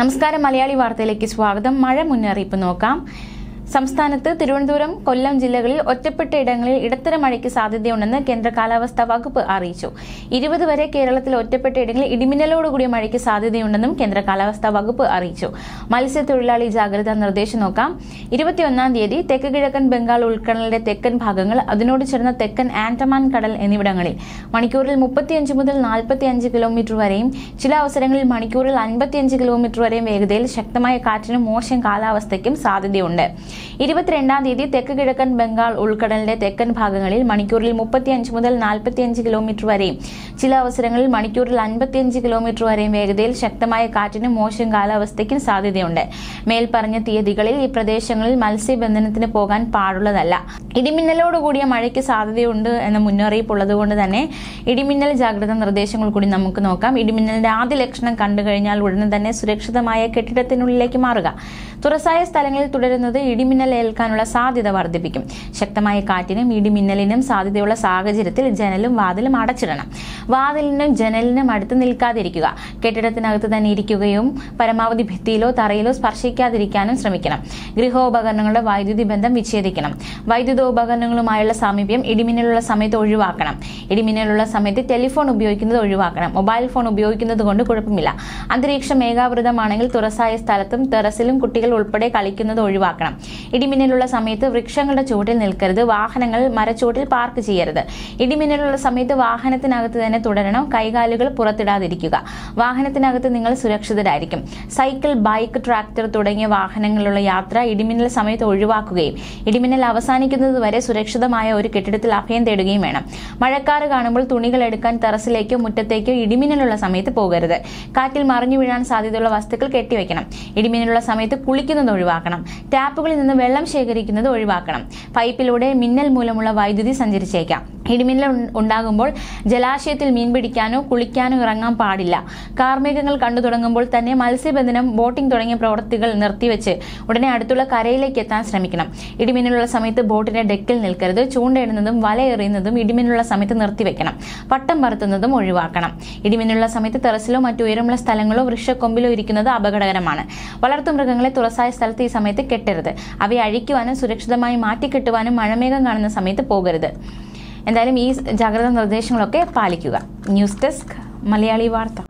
നമസ്കാരം മലയാളി വാർത്തയിലേക്ക് സ്വാഗതം. മഴ മുന്നറിയിപ്പ് നോക്കാം. സംസ്ഥാനത്ത് തിരുവനന്തപുരം കൊല്ലം ജില്ലകളിൽ ഒറ്റപ്പെട്ട ഇടങ്ങളിൽ ഇടത്തരം മഴയ്ക്ക് സാധ്യതയുണ്ടെന്ന് കേന്ദ്ര കാലാവസ്ഥാ വകുപ്പ് അറിയിച്ചു. ഇരുപത് വരെ കേരളത്തിൽ ഒറ്റപ്പെട്ട ഇടങ്ങളിൽ ഇടിമിന്നലോടുകൂടിയ മഴയ്ക്ക് സാധ്യതയുണ്ടെന്നും കേന്ദ്ര കാലാവസ്ഥാ വകുപ്പ് അറിയിച്ചു. മത്സ്യത്തൊഴിലാളി ജാഗ്രതാ നിർദ്ദേശം നോക്കാം. ഇരുപത്തിയൊന്നാം തീയതി തെക്ക് കിഴക്കൻ ബംഗാൾ ഉൾക്കടലിന്റെ തെക്കൻ ഭാഗങ്ങൾ അതിനോട് ചേർന്ന തെക്കൻ ആൻഡമാൻ കടൽ എന്നിവിടങ്ങളിൽ മണിക്കൂറിൽ മുപ്പത്തിയഞ്ച് മുതൽ നാൽപ്പത്തിയഞ്ച് കിലോമീറ്റർ വരെയും ചില അവസരങ്ങളിൽ മണിക്കൂറിൽ അൻപത്തിയഞ്ച് കിലോമീറ്റർ വരെയും വേഗതയിൽ ശക്തമായ കാറ്റിനും മോശം കാലാവസ്ഥയ്ക്കും സാധ്യതയുണ്ട്. ഇരുപത്തിരണ്ടാം തീയതി തെക്ക് കിഴക്കൻ ബംഗാൾ ഉൾക്കടലിന്റെ തെക്കൻ ഭാഗങ്ങളിൽ മണിക്കൂറിൽ മുപ്പത്തിയഞ്ച് മുതൽ നാൽപ്പത്തിയഞ്ച് കിലോമീറ്റർ വരെയും ചില അവസരങ്ങളിൽ മണിക്കൂറിൽ അൻപത്തിയഞ്ച് കിലോമീറ്റർ വരെയും വേഗതയിൽ ശക്തമായ കാറ്റിനും മോശം കാലാവസ്ഥയ്ക്കും സാധ്യതയുണ്ട്. മേൽപ്പറഞ്ഞ തീയതികളിൽ ഈ പ്രദേശങ്ങളിൽ മത്സ്യബന്ധനത്തിന് പോകാൻ പാടുള്ളതല്ല. ഇടിമിന്നലോടുകൂടിയ മഴയ്ക്ക് സാധ്യതയുണ്ട് എന്ന മുന്നറിയിപ്പ് ഉള്ളതുകൊണ്ട് തന്നെ ഇടിമിന്നൽ ജാഗ്രതാ നിർദ്ദേശങ്ങൾ കൂടി നമുക്ക് നോക്കാം. ഇടിമിന്നലിന്റെ ആദ്യ ലക്ഷണം കണ്ടു കഴിഞ്ഞാൽ ഉടനെ തന്നെ സുരക്ഷിതമായ കെട്ടിടത്തിനുള്ളിലേക്ക് മാറുക. തുറസായ സ്ഥലങ്ങളിൽ തുടരുന്നത് ഇടിമിന്നൽ ഏൽക്കാനുള്ള സാധ്യത വർദ്ധിപ്പിക്കും. ശക്തമായ കാറ്റിനും ഇടിമിന്നലിനും സാധ്യതയുള്ള സാഹചര്യത്തിൽ ജനലും വാതിലും അടച്ചിടണം. വാതിലിനും ജനലിനും അടുത്ത് നിൽക്കാതിരിക്കുക. കെട്ടിടത്തിനകത്ത് തന്നെ ഇരിക്കുകയും പരമാവധി ഭിത്തിയിലോ തറയിലോ സ്പർശിക്കാതിരിക്കാനും ശ്രമിക്കണം. ഗൃഹോപകരണങ്ങളുടെ വൈദ്യുതി ബന്ധം വിച്ഛേദിക്കണം. വൈദ്യുതോപകരണങ്ങളുമായുള്ള സാമീപ്യം ഇടിമിന്നലുള്ള സമയത്ത് ഒഴിവാക്കണം. ഇടിമിന്നലുള്ള സമയത്ത് ടെലിഫോൺ ഉപയോഗിക്കുന്നത് ഒഴിവാക്കണം. മൊബൈൽ ഫോൺ ഉപയോഗിക്കുന്നത് കൊണ്ട് കുഴപ്പമില്ല. അന്തരീക്ഷം മേഘാവൃതമാണെങ്കിൽ തുറസായ സ്ഥലത്തും ടെറസിലും കുട്ടികൾ ഉൾപ്പെടെ കളിക്കുന്നത് ഒഴിവാക്കണം. ഇടിമിന്നലുള്ള സമയത്ത് വൃക്ഷങ്ങളുടെ ചുവട്ടിൽ നിൽക്കരുത്. വാഹനങ്ങൾ മരച്ചുവട്ടിൽ പാർക്ക് ചെയ്യരുത്. ഇടിമിന്നലുള്ള സമയത്ത് വാഹനത്തിനകത്ത് തന്നെ തുടരണം. കൈകാലുകൾ പുറത്തിടാതിരിക്കുക. വാഹനത്തിനകത്ത് നിങ്ങൾ സുരക്ഷിതരായിരിക്കും. സൈക്കിൾ ബൈക്ക് ട്രാക്ടർ തുടങ്ങിയ വാഹനങ്ങളിലുള്ള യാത്ര ഇടിമിന്നൽ സമയത്ത് ഒഴിവാക്കുകയും ഇടിമിന്നൽ അവസാനിക്കുന്നത് വരെ സുരക്ഷിതമായ ഒരു കെട്ടിടത്തിൽ അഭയം തേടുകയും വേണം. മഴക്കാറ് കാണുമ്പോൾ തുണികൾ എടുക്കാൻ ടെറസിലേക്കോ മുറ്റത്തേക്കോ ഇടിമിന്നലുള്ള സമയത്ത് പോകരുത്. കാറ്റിൽ മറിഞ്ഞു വീഴാൻ സാധ്യതയുള്ള വസ്തുക്കൾ കെട്ടിവെക്കണം. ഇടിമിന്നലുള്ള സമയത്ത് കുളിക്കുന്നത് ഒഴിവാക്കണം. ടാപ്പുകളിൽ വെള്ളം ശേഖരിക്കുന്നത് ഒഴിവാക്കണം. പൈപ്പിലൂടെ മിന്നൽ മൂലമുള്ള വൈദ്യുതി സഞ്ചരിച്ചേക്കാം. ഇടിമിന്നൽ ഉണ്ടാകുമ്പോൾ ജലാശയത്തിൽ മീൻ പിടിക്കാനോ കുളിക്കാനോ ഇറങ്ങാൻ പാടില്ല. കാർമേഘങ്ങൾ കണ്ടു തുടങ്ങുമ്പോൾ തന്നെ മത്സ്യബന്ധനം ബോട്ടിംഗ് തുടങ്ങിയ പ്രവൃത്തികൾ നിർത്തിവെച്ച് ഉടനെ അടുത്തുള്ള കരയിലേക്ക് എത്താൻ ശ്രമിക്കണം. ഇടിമിന്നലുള്ള സമയത്ത് ബോട്ടിന്റെ ഡെക്കിൽ നിൽക്കരുത്. ചൂണ്ടയിടുന്നതും വല എറിയുന്നതും ഇടിമിന്നലുള്ള സമയത്ത് നിർത്തിവെക്കണം. പട്ടം പറത്തുന്നതും ഒഴിവാക്കണം. ഇടിമിന്നലുള്ള സമയത്ത് ടെറസിലോ മറ്റു ഉയരമുള്ള സ്ഥലങ്ങളോ വൃക്ഷക്കൊമ്പിലോ ഇരിക്കുന്നത് അപകടകരമാണ്. വളർത്തുമൃഗങ്ങളെ തുറസായ സ്ഥലത്ത് ഈ സമയത്ത് കെട്ടരുത്. അവയെ അഴിക്കുവാനും സുരക്ഷിതമായി മാറ്റിക്കെട്ടുവാനും മഴമേഘം കാണുന്ന സമയത്ത് പോകരുത്. എന്തായാലും ഈ ജാഗ്രതാ നിർദ്ദേശങ്ങളൊക്കെ പാലിക്കുക. ന്യൂസ് ഡെസ്ക് മലയാളി വാർത്ത.